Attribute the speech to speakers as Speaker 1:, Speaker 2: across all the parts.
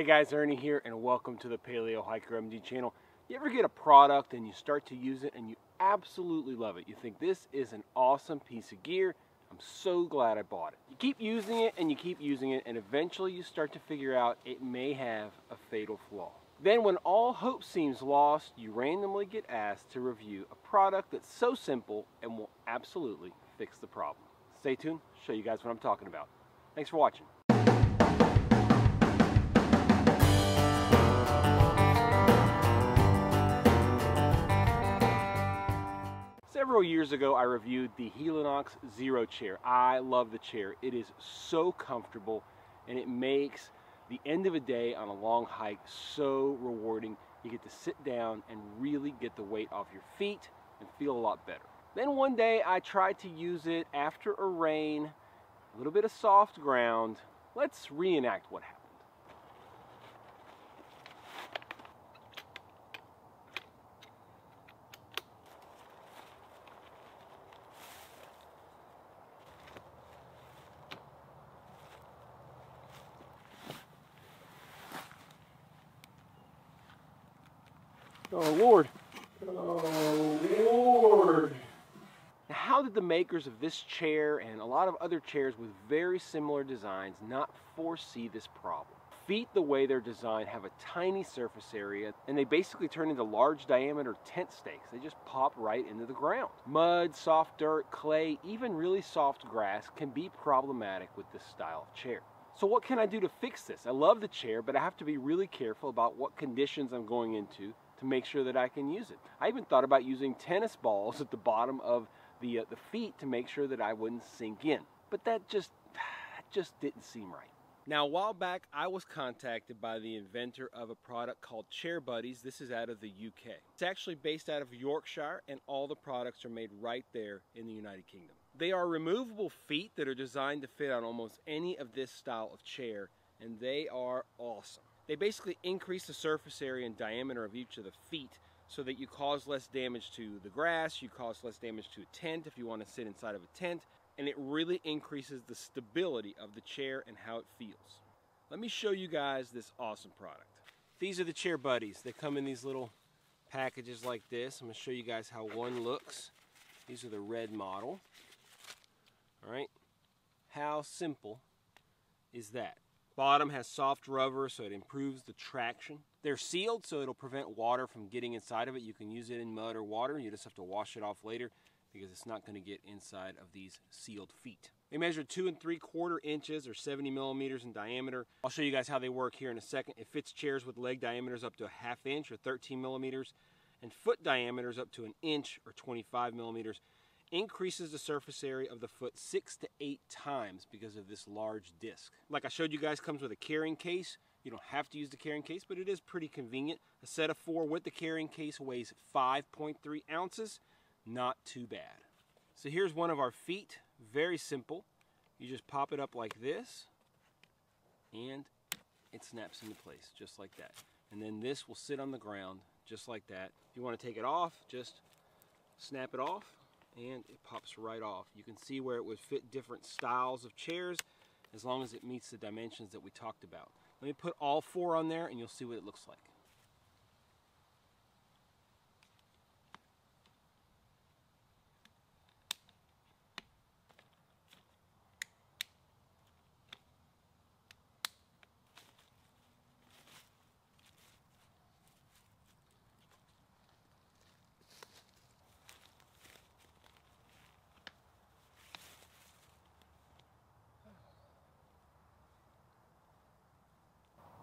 Speaker 1: Hey guys, Ernie here and welcome to the Paleo Hiker MD channel. You ever get a product and you start to use it and you absolutely love it. You think this is an awesome piece of gear. I'm so glad I bought it. You keep using it and you keep using it and eventually you start to figure out it may have a fatal flaw. Then when all hope seems lost, you randomly get asked to review a product that's so simple and will absolutely fix the problem. Stay tuned, show you guys what I'm talking about. Thanks for watching. Several years ago, I reviewed the Helinox Zero chair. I love the chair. It is so comfortable and it makes the end of a day on a long hike so rewarding. You get to sit down and really get the weight off your feet and feel a lot better. Then one day I tried to use it after a rain, a little bit of soft ground. Let's reenact what happened. Oh, Lord. Oh, Lord. Now, how did the makers of this chair and a lot of other chairs with very similar designs not foresee this problem? Feet, the way they're designed, have a tiny surface area and they basically turn into large diameter tent stakes. They just pop right into the ground. Mud, soft dirt, clay, even really soft grass can be problematic with this style of chair. So what can I do to fix this? I love the chair, but I have to be really careful about what conditions I'm going into to make sure that I can use it. I even thought about using tennis balls at the bottom of the, uh, the feet to make sure that I wouldn't sink in. But that just, that just didn't seem right. Now, a while back, I was contacted by the inventor of a product called Chair Buddies. This is out of the UK. It's actually based out of Yorkshire, and all the products are made right there in the United Kingdom. They are removable feet that are designed to fit on almost any of this style of chair, and they are awesome. They basically increase the surface area and diameter of each of the feet so that you cause less damage to the grass, you cause less damage to a tent if you want to sit inside of a tent, and it really increases the stability of the chair and how it feels. Let me show you guys this awesome product. These are the chair buddies. They come in these little packages like this. I'm going to show you guys how one looks. These are the red model. All right. How simple is that? Bottom has soft rubber so it improves the traction. They're sealed so it'll prevent water from getting inside of it. You can use it in mud or water. You just have to wash it off later because it's not going to get inside of these sealed feet. They measure two and three quarter inches or 70 millimeters in diameter. I'll show you guys how they work here in a second. It fits chairs with leg diameters up to a half inch or 13 millimeters and foot diameters up to an inch or 25 millimeters increases the surface area of the foot six to eight times because of this large disc. Like I showed you guys, comes with a carrying case. You don't have to use the carrying case, but it is pretty convenient. A set of four with the carrying case weighs 5.3 ounces. Not too bad. So here's one of our feet. Very simple. You just pop it up like this, and it snaps into place, just like that. And then this will sit on the ground, just like that. If you want to take it off, just snap it off, and it pops right off. You can see where it would fit different styles of chairs as long as it meets the dimensions that we talked about. Let me put all four on there and you'll see what it looks like.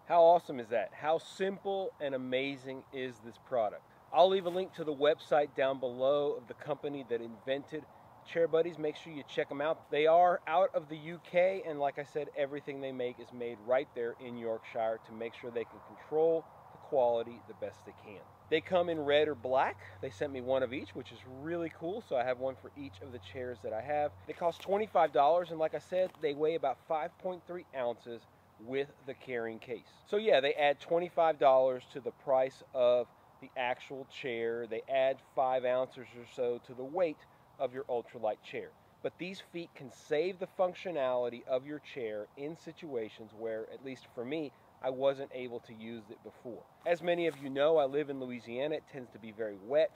Speaker 1: How awesome is that? How simple and amazing is this product? I'll leave a link to the website down below of the company that invented Chair Buddies. Make sure you check them out. They are out of the UK, and like I said, everything they make is made right there in Yorkshire to make sure they can control the quality the best they can. They come in red or black. They sent me one of each, which is really cool. So I have one for each of the chairs that I have. They cost $25, and like I said, they weigh about 5.3 ounces with the carrying case. So yeah, they add $25 to the price of the actual chair. They add five ounces or so to the weight of your ultralight chair. But these feet can save the functionality of your chair in situations where, at least for me, I wasn't able to use it before. As many of you know, I live in Louisiana. It tends to be very wet,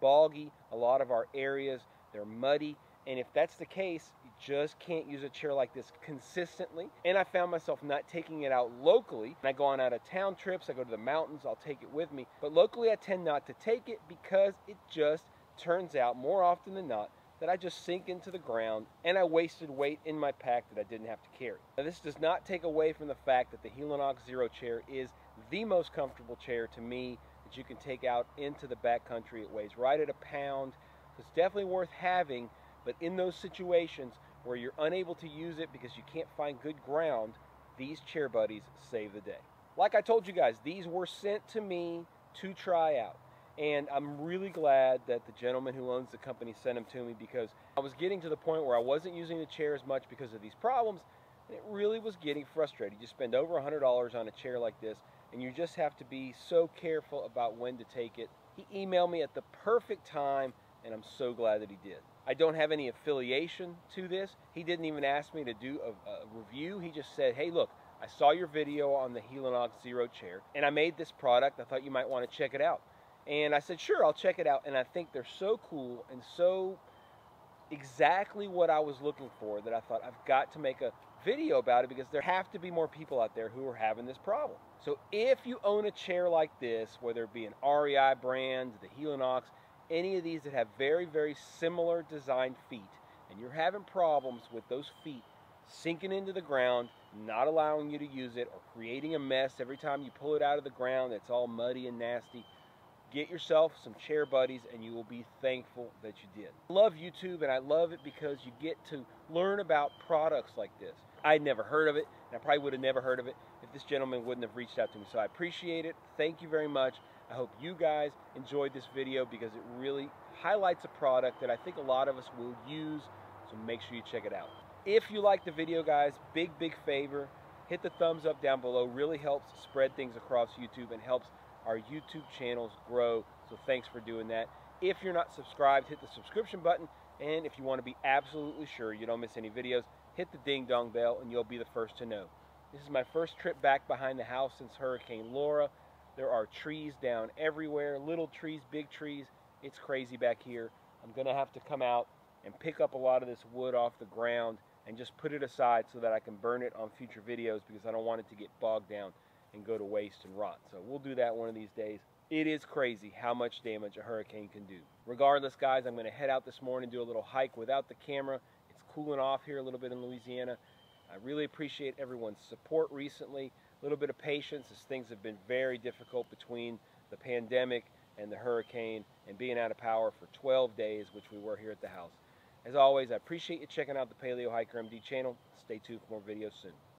Speaker 1: boggy. A lot of our areas, they're muddy. And if that's the case, just can't use a chair like this consistently. And I found myself not taking it out locally. When I go on out of town trips, I go to the mountains, I'll take it with me. But locally, I tend not to take it because it just turns out more often than not that I just sink into the ground and I wasted weight in my pack that I didn't have to carry. Now, this does not take away from the fact that the Helinox Zero chair is the most comfortable chair to me that you can take out into the backcountry. It weighs right at a pound. So it's definitely worth having, but in those situations where you're unable to use it because you can't find good ground, these chair buddies save the day. Like I told you guys, these were sent to me to try out. And I'm really glad that the gentleman who owns the company sent them to me because I was getting to the point where I wasn't using the chair as much because of these problems. And it really was getting frustrating. You spend over $100 on a chair like this, and you just have to be so careful about when to take it. He emailed me at the perfect time, and I'm so glad that he did. I don't have any affiliation to this. He didn't even ask me to do a, a review. He just said, hey, look, I saw your video on the Helinox Zero chair, and I made this product. I thought you might want to check it out. And I said, sure, I'll check it out. And I think they're so cool and so exactly what I was looking for that I thought I've got to make a video about it because there have to be more people out there who are having this problem. So if you own a chair like this, whether it be an REI brand, the Helinox, any of these that have very, very similar design feet, and you're having problems with those feet sinking into the ground, not allowing you to use it, or creating a mess every time you pull it out of the ground, it's all muddy and nasty, Get yourself some chair buddies and you will be thankful that you did. I love YouTube and I love it because you get to learn about products like this. I'd never heard of it and I probably would have never heard of it if this gentleman wouldn't have reached out to me. So I appreciate it. Thank you very much. I hope you guys enjoyed this video because it really highlights a product that I think a lot of us will use. So make sure you check it out. If you like the video guys, big, big favor, hit the thumbs up down below. Really helps spread things across YouTube and helps our YouTube channels grow. So thanks for doing that. If you're not subscribed, hit the subscription button. And if you want to be absolutely sure you don't miss any videos, hit the ding dong bell and you'll be the first to know. This is my first trip back behind the house since Hurricane Laura. There are trees down everywhere, little trees, big trees. It's crazy back here. I'm to have to come out and pick up a lot of this wood off the ground and just put it aside so that I can burn it on future videos because I don't want it to get bogged down and go to waste and rot. So we'll do that one of these days. It is crazy how much damage a hurricane can do. Regardless, guys, I'm to head out this morning, do a little hike without the camera. It's cooling off here a little bit in Louisiana. I really appreciate everyone's support recently, a little bit of patience as things have been very difficult between the pandemic and the hurricane and being out of power for 12 days, which we were here at the house. As always, I appreciate you checking out the Paleo Hiker MD channel. Stay tuned for more videos soon.